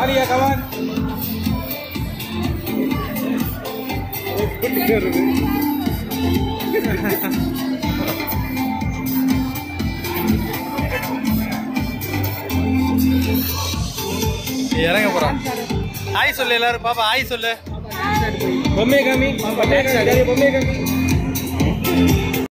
ஆரியா கவான் இறங்க போறான் ஹாய் சொல்லு எல்லாரும் பாப்பா ஹாய் சொல்லு பொம்மை காமி பொம்மை காமி